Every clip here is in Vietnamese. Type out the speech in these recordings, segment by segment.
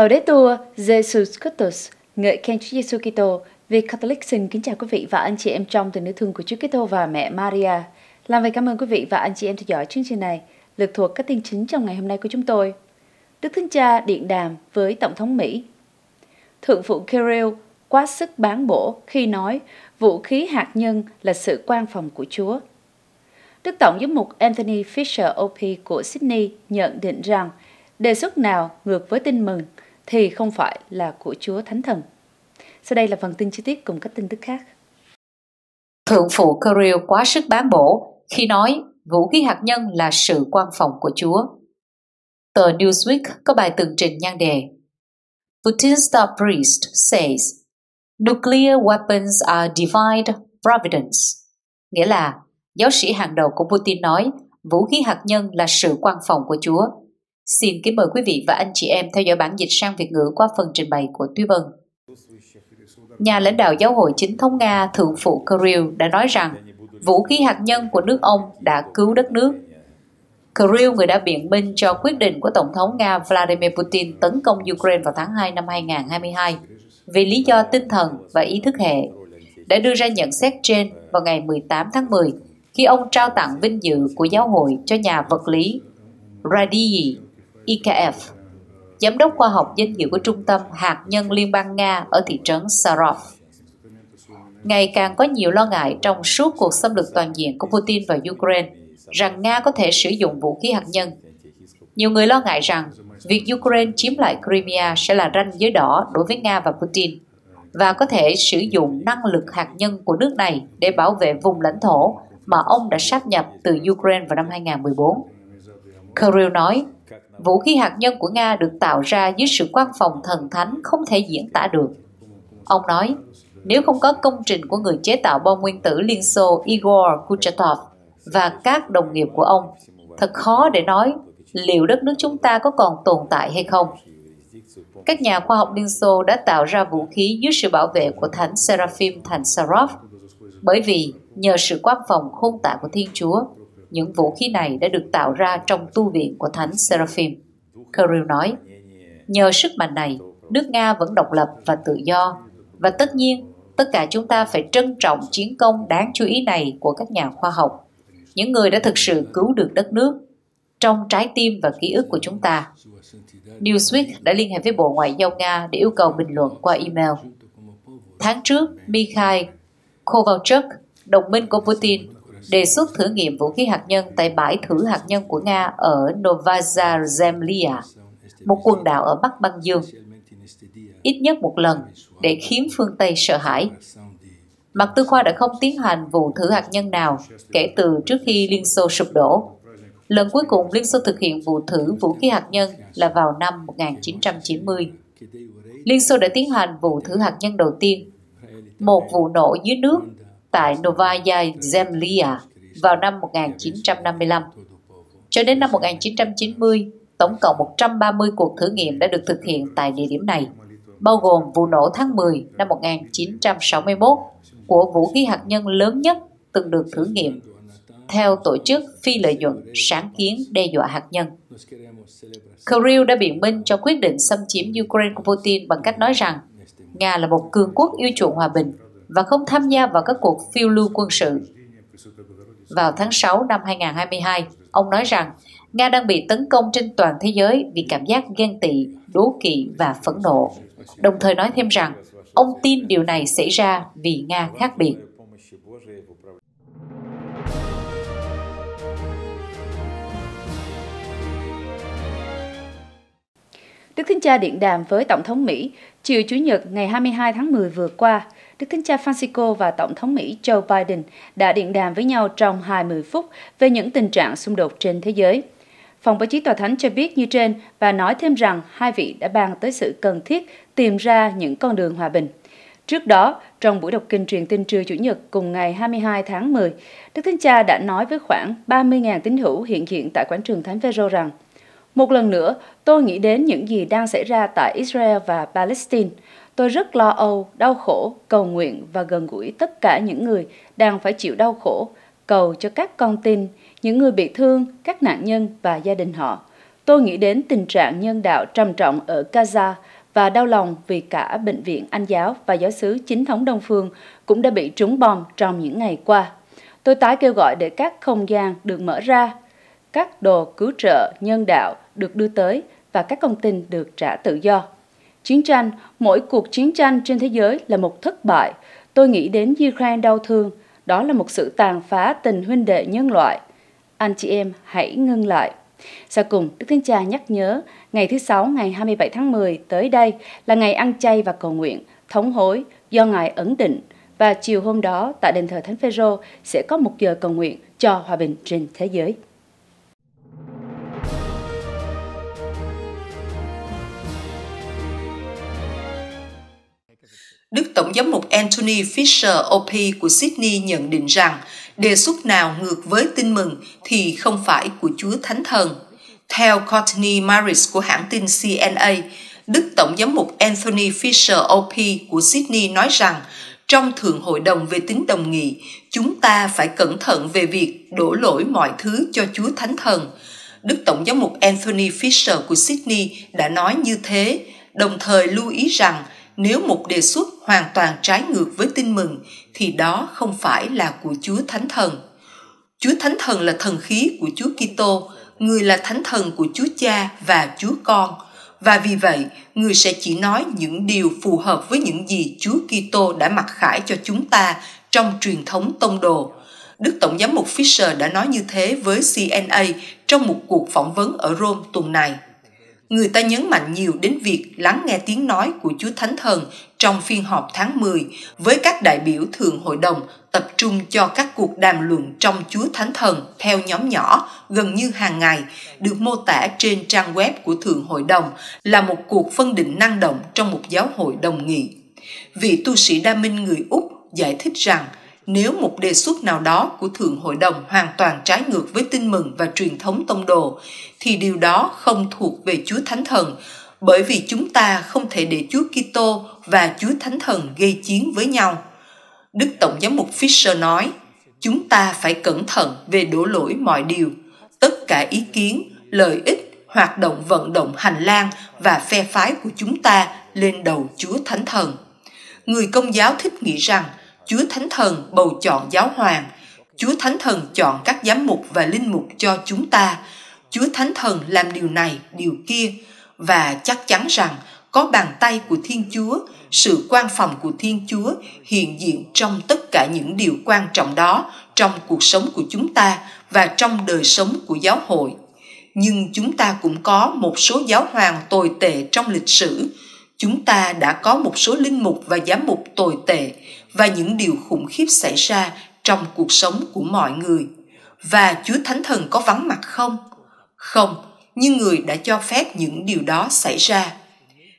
Laudetur Jesus Christus, ngợi khen Chúa Giêsu Kitô. Việt Catholic xin kính chào quý vị và anh chị em trong tình yêu thương của Chúa Kitô và mẹ Maria. Làm vậy cảm ơn quý vị và anh chị em theo dõi chương trình này. Lược thuộc các tin chính trong ngày hôm nay của chúng tôi. Đức Thánh Cha điện đàm với Tổng thống Mỹ. Thượng phụ Kirill quá sức bán bổ khi nói vũ khí hạt nhân là sự quan phòng của Chúa. Đức Tổng giám mục Anthony Fisher OP của Sydney nhận định rằng đề xuất nào ngược với tin mừng thì không phải là của Chúa Thánh Thần. Sau đây là phần tin chi tiết cùng các tin tức khác. Thượng phụ Kirill quá sức bán bổ khi nói vũ khí hạt nhân là sự quan phòng của Chúa. Tờ Newsweek có bài tường trình nhan đề Buddhist priest says Nuclear weapons are divine providence, nghĩa là giáo sĩ hàng đầu của Putin nói vũ khí hạt nhân là sự quan phòng của Chúa. Xin kính mời quý vị và anh chị em theo dõi bản dịch sang Việt ngữ qua phần trình bày của Tuy Vân. Nhà lãnh đạo giáo hội chính thống Nga Thượng phụ Kirill đã nói rằng vũ khí hạt nhân của nước ông đã cứu đất nước. Kirill, người đã biện minh cho quyết định của Tổng thống Nga Vladimir Putin tấn công Ukraine vào tháng 2 năm 2022 vì lý do tinh thần và ý thức hệ, đã đưa ra nhận xét trên vào ngày 18 tháng 10 khi ông trao tặng vinh dự của giáo hội cho nhà vật lý Radii IKF, giám đốc khoa học danh dự của Trung tâm Hạt nhân Liên bang Nga ở thị trấn Sarov. Ngày càng có nhiều lo ngại trong suốt cuộc xâm lược toàn diện của Putin vào Ukraine rằng Nga có thể sử dụng vũ khí hạt nhân. Nhiều người lo ngại rằng việc Ukraine chiếm lại Crimea sẽ là ranh giới đỏ đối với Nga và Putin và có thể sử dụng năng lực hạt nhân của nước này để bảo vệ vùng lãnh thổ mà ông đã sáp nhập từ Ukraine vào năm 2014. Kirill nói, vũ khí hạt nhân của Nga được tạo ra dưới sự quan phòng thần thánh không thể diễn tả được. Ông nói, nếu không có công trình của người chế tạo bom nguyên tử Liên Xô Igor Kurchatov và các đồng nghiệp của ông, thật khó để nói liệu đất nước chúng ta có còn tồn tại hay không. Các nhà khoa học Liên Xô đã tạo ra vũ khí dưới sự bảo vệ của Thánh Seraphim thành Sarov, bởi vì nhờ sự quan phòng khôn tả của Thiên Chúa, những vũ khí này đã được tạo ra trong tu viện của Thánh Seraphim. Kirill nói, nhờ sức mạnh này, nước Nga vẫn độc lập và tự do, và tất nhiên, tất cả chúng ta phải trân trọng chiến công đáng chú ý này của các nhà khoa học, những người đã thực sự cứu được đất nước trong trái tim và ký ức của chúng ta. Newsweek đã liên hệ với Bộ Ngoại giao Nga để yêu cầu bình luận qua email. Tháng trước, Mikhail Kovalchuk, đồng minh của Putin, đề xuất thử nghiệm vũ khí hạt nhân tại bãi thử hạt nhân của Nga ở Novazemlia, một quần đảo ở Bắc băng Dương, ít nhất một lần để khiến phương Tây sợ hãi. Mặt Tư Khoa đã không tiến hành vụ thử hạt nhân nào kể từ trước khi Liên Xô sụp đổ. Lần cuối cùng Liên Xô thực hiện vụ thử vũ khí hạt nhân là vào năm 1990. Liên Xô đã tiến hành vụ thử hạt nhân đầu tiên, một vụ nổ dưới nước tại Novaya Zemlya vào năm 1955. Cho đến năm 1990, tổng cộng 130 cuộc thử nghiệm đã được thực hiện tại địa điểm này, bao gồm vụ nổ tháng 10 năm 1961 của vũ khí hạt nhân lớn nhất từng được thử nghiệm theo tổ chức phi lợi nhuận sáng kiến đe dọa hạt nhân. Kirill đã biện minh cho quyết định xâm chiếm Ukraine của Putin bằng cách nói rằng Nga là một cường quốc yêu chuộng hòa bình và không tham gia vào các cuộc phiêu lưu quân sự. Vào tháng 6 năm 2022, ông nói rằng Nga đang bị tấn công trên toàn thế giới vì cảm giác ghen tị, đố kỵ và phẫn nộ. Đồng thời nói thêm rằng ông tin điều này xảy ra vì Nga khác biệt. Đức Thánh Cha điện đàm với Tổng thống Mỹ chiều Chủ nhật ngày 22 tháng 10 vừa qua. Đức Thánh Cha Francisco và Tổng thống Mỹ Joe Biden đã điện đàm với nhau trong 20 phút về những tình trạng xung đột trên thế giới. Phòng báo chí tòa thánh cho biết như trên và nói thêm rằng hai vị đã bàn tới sự cần thiết tìm ra những con đường hòa bình. Trước đó, trong buổi đọc kinh truyền tin trưa Chủ nhật cùng ngày 22 tháng 10, Đức Thánh Cha đã nói với khoảng 30.000 tín hữu hiện diện tại quảng trường Thánh Phêrô rằng một lần nữa, tôi nghĩ đến những gì đang xảy ra tại Israel và Palestine. Tôi rất lo âu, đau khổ, cầu nguyện và gần gũi tất cả những người đang phải chịu đau khổ, cầu cho các con tin, những người bị thương, các nạn nhân và gia đình họ. tôi nghĩ đến tình trạng nhân đạo trầm trọng ở Gaza và đau lòng vì cả bệnh viện Anh giáo và giáo sứ chính thống Đông Phương cũng đã bị trúng bom trong những ngày qua. Tôi tái kêu gọi để các không gian được mở ra, các đồ cứu trợ nhân đạo được đưa tới và các công tin được trả tự do. Chiến tranh, mỗi cuộc chiến tranh trên thế giới là một thất bại. Tôi nghĩ đến Ukraine đau thương, đó là một sự tàn phá tình huynh đệ nhân loại. Anh chị em hãy ngưng lại. Sau cùng, Đức Thánh Cha nhắc nhớ, ngày thứ Sáu ngày 27 tháng 10 tới đây là ngày ăn chay và cầu nguyện, thống hối do Ngài ấn định và chiều hôm đó tại đền thờ Thánh Phêrô sẽ có một giờ cầu nguyện cho hòa bình trên thế giới. Đức Tổng giám mục Anthony Fisher OP của Sydney nhận định rằng đề xuất nào ngược với tin mừng thì không phải của Chúa Thánh Thần. Theo Courtney Maris của hãng tin CNA, Đức Tổng giám mục Anthony Fisher OP của Sydney nói rằng trong Thượng Hội đồng về tính đồng nghị, chúng ta phải cẩn thận về việc đổ lỗi mọi thứ cho Chúa Thánh Thần. Đức Tổng giám mục Anthony Fisher của Sydney đã nói như thế, đồng thời lưu ý rằng nếu một đề xuất hoàn toàn trái ngược với tin mừng thì đó không phải là của Chúa Thánh Thần. Chúa Thánh Thần là thần khí của Chúa Kitô, người là thánh thần của Chúa Cha và Chúa Con. Và vì vậy, người sẽ chỉ nói những điều phù hợp với những gì Chúa Kitô đã mặc khải cho chúng ta trong truyền thống tông đồ. Đức Tổng giám mục Fisher đã nói như thế với CNA trong một cuộc phỏng vấn ở Rome tuần này người ta nhấn mạnh nhiều đến việc lắng nghe tiếng nói của Chúa Thánh Thần trong phiên họp tháng 10 với các đại biểu thường hội đồng tập trung cho các cuộc đàm luận trong Chúa Thánh Thần theo nhóm nhỏ, gần như hàng ngày, được mô tả trên trang web của Thượng Hội đồng là một cuộc phân định năng động trong một giáo hội đồng nghị. Vị tu sĩ Đa Minh người Úc giải thích rằng nếu một đề xuất nào đó của Thượng Hội đồng hoàn toàn trái ngược với tin mừng và truyền thống tông đồ, thì điều đó không thuộc về Chúa Thánh Thần, bởi vì chúng ta không thể để Chúa Kitô và Chúa Thánh Thần gây chiến với nhau. Đức Tổng giám mục Fisher nói, chúng ta phải cẩn thận về đổ lỗi mọi điều, tất cả ý kiến, lợi ích, hoạt động vận động hành lang và phe phái của chúng ta lên đầu Chúa Thánh Thần. Người công giáo thích nghĩ rằng Chúa Thánh Thần bầu chọn giáo hoàng, Chúa Thánh Thần chọn các giám mục và linh mục cho chúng ta. Chúa Thánh Thần làm điều này, điều kia và chắc chắn rằng có bàn tay của Thiên Chúa, sự quan phòng của Thiên Chúa hiện diện trong tất cả những điều quan trọng đó trong cuộc sống của chúng ta và trong đời sống của giáo hội. Nhưng chúng ta cũng có một số giáo hoàng tồi tệ trong lịch sử. Chúng ta đã có một số linh mục và giám mục tồi tệ và những điều khủng khiếp xảy ra trong cuộc sống của mọi người. Và Chúa Thánh Thần có vắng mặt không? Không, nhưng người đã cho phép những điều đó xảy ra.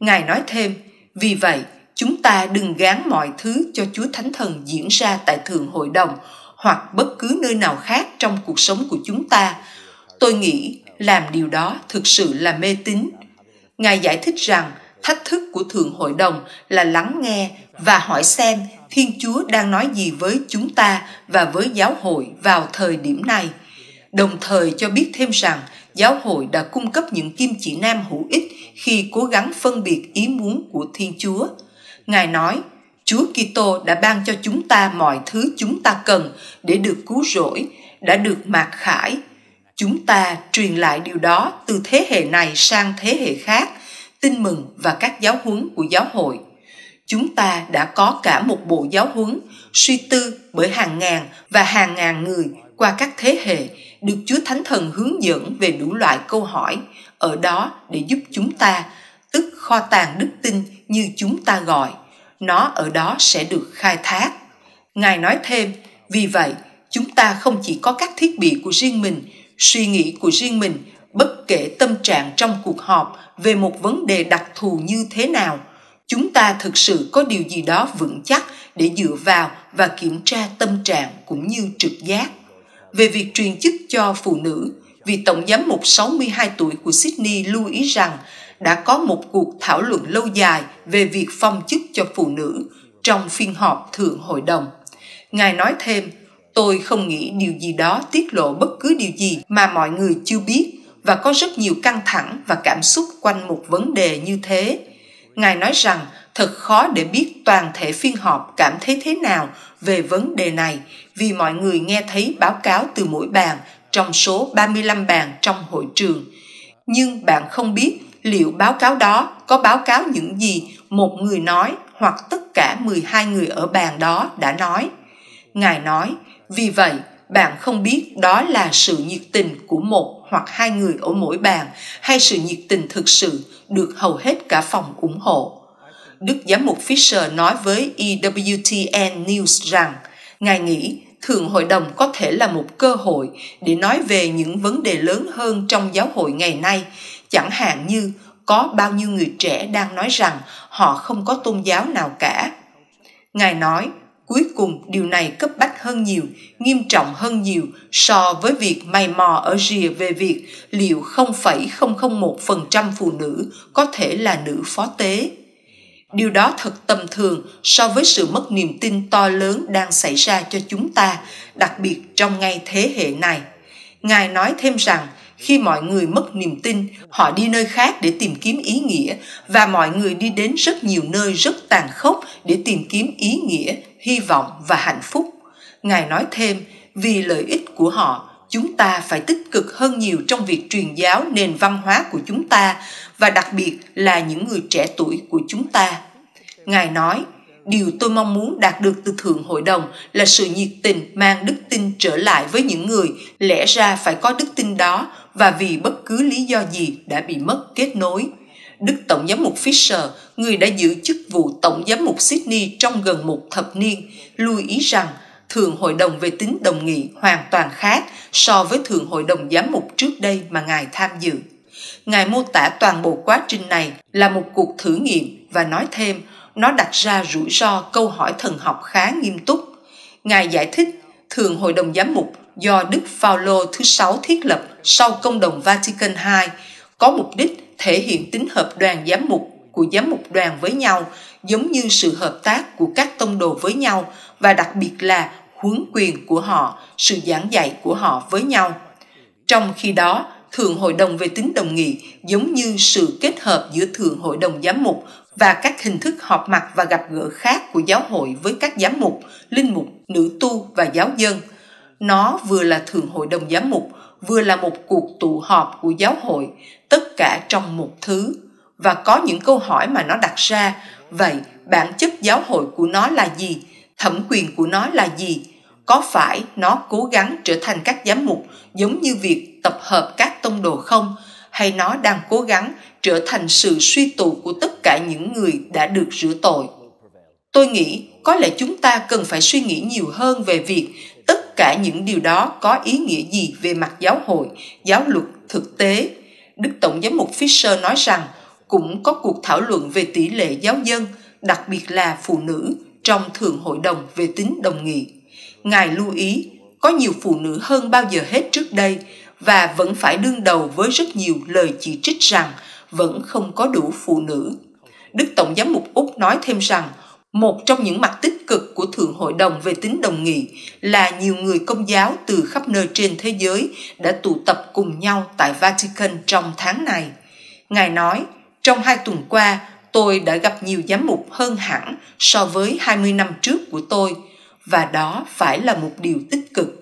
Ngài nói thêm, vì vậy, chúng ta đừng gán mọi thứ cho Chúa Thánh Thần diễn ra tại thường Hội đồng hoặc bất cứ nơi nào khác trong cuộc sống của chúng ta. Tôi nghĩ làm điều đó thực sự là mê tín. Ngài giải thích rằng thách thức của thường Hội đồng là lắng nghe và hỏi xem Thiên Chúa đang nói gì với chúng ta và với giáo hội vào thời điểm này. Đồng thời cho biết thêm rằng giáo hội đã cung cấp những kim chỉ nam hữu ích khi cố gắng phân biệt ý muốn của Thiên Chúa. Ngài nói, Chúa Kitô đã ban cho chúng ta mọi thứ chúng ta cần để được cứu rỗi, đã được mạc khải. Chúng ta truyền lại điều đó từ thế hệ này sang thế hệ khác, tin mừng và các giáo huấn của giáo hội chúng ta đã có cả một bộ giáo huấn suy tư bởi hàng ngàn và hàng ngàn người qua các thế hệ được Chúa Thánh Thần hướng dẫn về đủ loại câu hỏi ở đó để giúp chúng ta, tức kho tàng đức tin như chúng ta gọi, nó ở đó sẽ được khai thác. Ngài nói thêm, vì vậy, chúng ta không chỉ có các thiết bị của riêng mình, suy nghĩ của riêng mình, bất kể tâm trạng trong cuộc họp về một vấn đề đặc thù như thế nào – chúng ta thực sự có điều gì đó vững chắc để dựa vào và kiểm tra tâm trạng cũng như trực giác. Về việc truyền chức cho phụ nữ, vị tổng giám mục 62 tuổi của Sydney lưu ý rằng đã có một cuộc thảo luận lâu dài về việc phong chức cho phụ nữ trong phiên họp thượng hội đồng. Ngài nói thêm, tôi không nghĩ điều gì đó tiết lộ bất cứ điều gì mà mọi người chưa biết và có rất nhiều căng thẳng và cảm xúc quanh một vấn đề như thế. Ngài nói rằng thật khó để biết toàn thể phiên họp cảm thấy thế nào về vấn đề này vì mọi người nghe thấy báo cáo từ mỗi bàn trong số 35 bàn trong hội trường. Nhưng bạn không biết liệu báo cáo đó có báo cáo những gì một người nói hoặc tất cả 12 người ở bàn đó đã nói. Ngài nói, vì vậy bạn không biết đó là sự nhiệt tình của một hoặc hai người ở mỗi bàn hay sự nhiệt tình thực sự được hầu hết cả phòng ủng hộ. Đức Giám mục Fisher nói với EWTN News rằng Ngài nghĩ thường Hội đồng có thể là một cơ hội để nói về những vấn đề lớn hơn trong giáo hội ngày nay, chẳng hạn như có bao nhiêu người trẻ đang nói rằng họ không có tôn giáo nào cả. Ngài nói, cuối cùng điều này cấp bách hơn nhiều, nghiêm trọng hơn nhiều so với việc mày mò ở rìa về việc liệu 0,001% phụ nữ có thể là nữ phó tế. Điều đó thật tầm thường so với sự mất niềm tin to lớn đang xảy ra cho chúng ta, đặc biệt trong ngay thế hệ này. Ngài nói thêm rằng, khi mọi người mất niềm tin, họ đi nơi khác để tìm kiếm ý nghĩa và mọi người đi đến rất nhiều nơi rất tàn khốc để tìm kiếm ý nghĩa, hy vọng và hạnh phúc. Ngài nói thêm, vì lợi ích của họ, chúng ta phải tích cực hơn nhiều trong việc truyền giáo nền văn hóa của chúng ta và đặc biệt là những người trẻ tuổi của chúng ta. Ngài nói, điều tôi mong muốn đạt được từ Thượng Hội đồng là sự nhiệt tình mang đức tin trở lại với những người lẽ ra phải có đức tin đó và vì bất cứ lý do gì đã bị mất kết nối. Đức Tổng giám mục Fisher, người đã giữ chức vụ Tổng giám mục Sydney trong gần một thập niên, lưu ý rằng Thượng Hội đồng về tính đồng nghị hoàn toàn khác so với Thượng Hội đồng giám mục trước đây mà Ngài tham dự. Ngài mô tả toàn bộ quá trình này là một cuộc thử nghiệm và nói thêm nó đặt ra rủi ro câu hỏi thần học khá nghiêm túc. Ngài giải thích Thường Hội đồng Giám mục do Đức Phaolô thứ sáu thiết lập sau công đồng Vatican II có mục đích thể hiện tính hợp đoàn giám mục của giám mục đoàn với nhau giống như sự hợp tác của các tông đồ với nhau và đặc biệt là huấn quyền của họ, sự giảng dạy của họ với nhau. Trong khi đó, Thượng Hội đồng về tính đồng nghị giống như sự kết hợp giữa Thượng Hội đồng Giám mục và các hình thức họp mặt và gặp gỡ khác của giáo hội với các giám mục, linh mục, nữ tu và giáo dân. Nó vừa là Thượng Hội đồng Giám mục, vừa là một cuộc tụ họp của giáo hội, tất cả trong một thứ. Và có những câu hỏi mà nó đặt ra, vậy bản chất giáo hội của nó là gì? Thẩm quyền của nó là gì? có phải nó cố gắng trở thành các giám mục giống như việc tập hợp các tông đồ không hay nó đang cố gắng trở thành sự suy tụ của tất cả những người đã được rửa tội tôi nghĩ có lẽ chúng ta cần phải suy nghĩ nhiều hơn về việc tất cả những điều đó có ý nghĩa gì về mặt giáo hội, giáo luật thực tế đức tổng giám mục fisher nói rằng, cũng có cuộc thảo luận về tỷ lệ giáo dân, đặc biệt là phụ nữ, trong thường hội đồng về tính đồng nghị Ngài lưu ý, có nhiều phụ nữ hơn bao giờ hết trước đây và vẫn phải đương đầu với rất nhiều lời chỉ trích rằng vẫn không có đủ phụ nữ. Đức Tổng giám mục Úc nói thêm rằng một trong những mặt tích cực của Thượng Hội đồng về tính đồng nghị là nhiều người công giáo từ khắp nơi trên thế giới đã tụ tập cùng nhau tại Vatican trong tháng này. Ngài nói, trong hai tuần qua, tôi đã gặp nhiều giám mục hơn hẳn so với 20 năm trước của tôi – và đó phải là một điều tích cực